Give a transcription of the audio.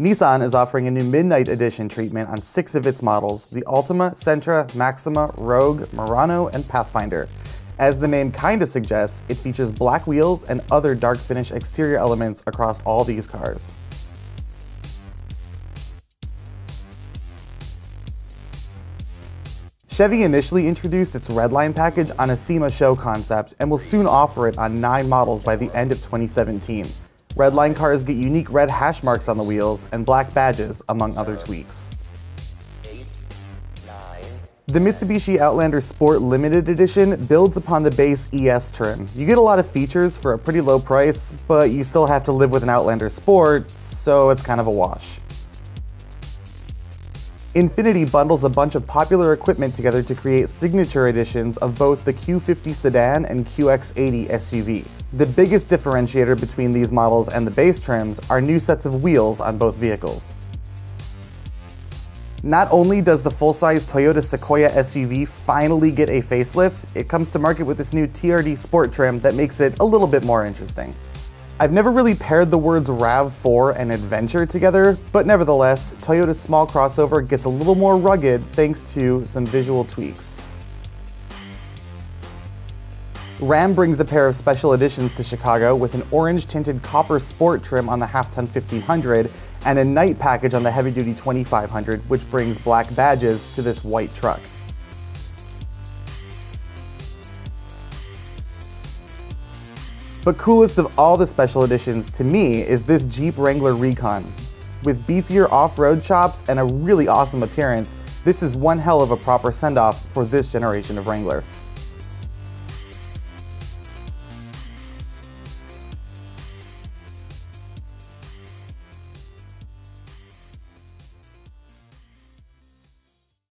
Nissan is offering a new Midnight Edition treatment on six of its models, the Altima, Sentra, Maxima, Rogue, Murano, and Pathfinder. As the name kinda suggests, it features black wheels and other dark finish exterior elements across all these cars. Chevy initially introduced its Redline package on a SEMA show concept and will soon offer it on nine models by the end of 2017. Redline cars get unique red hash marks on the wheels and black badges, among other tweaks. The Mitsubishi Outlander Sport Limited Edition builds upon the base ES trim. You get a lot of features for a pretty low price, but you still have to live with an Outlander Sport, so it's kind of a wash. Infiniti bundles a bunch of popular equipment together to create signature editions of both the Q50 sedan and QX80 SUV. The biggest differentiator between these models and the base trims are new sets of wheels on both vehicles. Not only does the full-size Toyota Sequoia SUV finally get a facelift, it comes to market with this new TRD Sport trim that makes it a little bit more interesting. I've never really paired the words RAV4 and adventure together, but nevertheless, Toyota's small crossover gets a little more rugged thanks to some visual tweaks. Ram brings a pair of special editions to Chicago with an orange tinted copper sport trim on the half-ton 1500 and a night package on the heavy-duty 2500, which brings black badges to this white truck. But coolest of all the special editions to me is this Jeep Wrangler Recon. With beefier off-road chops and a really awesome appearance, this is one hell of a proper send-off for this generation of Wrangler.